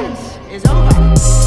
It's over.